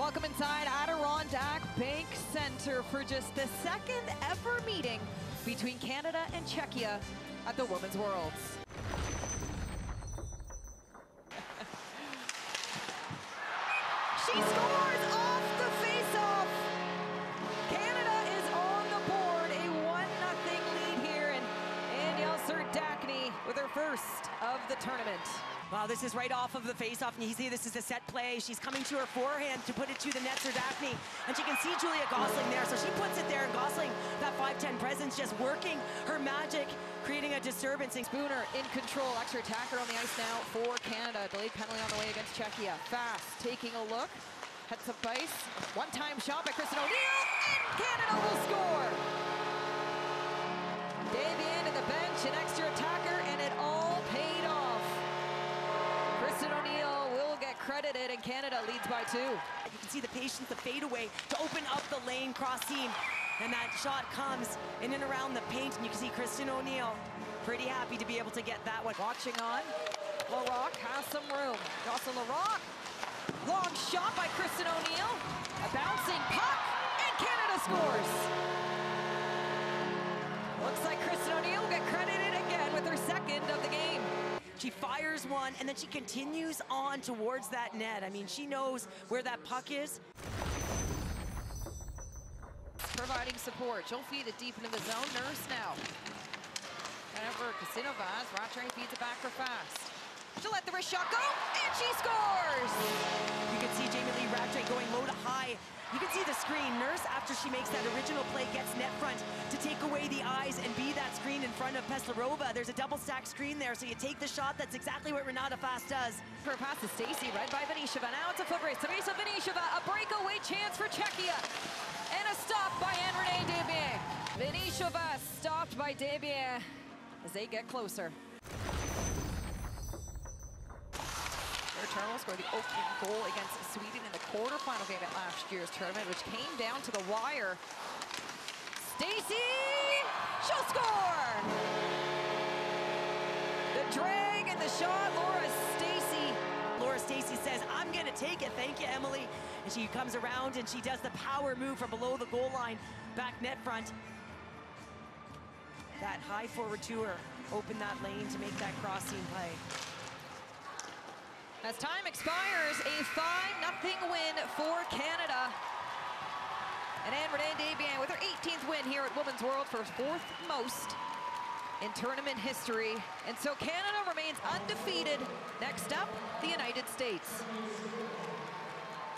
Welcome inside Adirondack Bank Center for just the second ever meeting between Canada and Czechia at the Women's Worlds. she scores off the face-off. Canada is on the board, a 1-0 lead here, and Danielle Serdachny with her first of the tournament. Wow, this is right off of the face-off, and you see this is a set play. She's coming to her forehand to put it to the net Daphne, and she can see Julia Gosling there, so she puts it there, and Gosling, that 5'10 presence, just working her magic, creating a disturbance. Spooner in control, extra attacker on the ice now for Canada. Delayed penalty on the way against Czechia. Fast, taking a look, heads up ice, one-time shot by Kristin O'Neill, and Canada will score! Credited, and Canada leads by two. You can see the patience, the fadeaway to open up the lane cross seam. And that shot comes in and around the paint, and you can see Kristin O'Neill pretty happy to be able to get that one. Watching on, Larocque has some room. Jocelyne Larocque, long shot by Kristin O'Neill, She fires one, and then she continues on towards that net. I mean, she knows where that puck is. Providing support. She'll feed it deep into the zone. Nurse now. And for Casino Vaz. Rattray feeds it back for fast. She'll let the wrist shot go, and she scores! You can see Jamie Lee You can see the screen. Nurse, after she makes that original play, gets net front to take away the eyes and be that screen in front of Peslarova. There's a double stack screen there, so you take the shot. That's exactly what Renata Fast does. For a pass to Stacey, read by Vanisova. Now it's a foot race. Tereza Vanisova, a breakaway chance for Czechia. And a stop by Anne-Renee Desbiens. Vanisova stopped by Desbiens as they get closer. Turtle scored the opening goal against Sweden in the quarterfinal game at last year's tournament, which came down to the wire. Stacey, she'll score! The drag and the shot, Laura Stacey. Laura Stacey says, I'm gonna take it, thank you, Emily. And she comes around and she does the power move from below the goal line, back net front. That high forward to her, open that lane to make that crossing play. As time expires, a 5-0 win for Canada. And Anne-Renee Desbiens with her 18th win here at Women's World for fourth most in tournament history. And so Canada remains undefeated. Next up, the United States.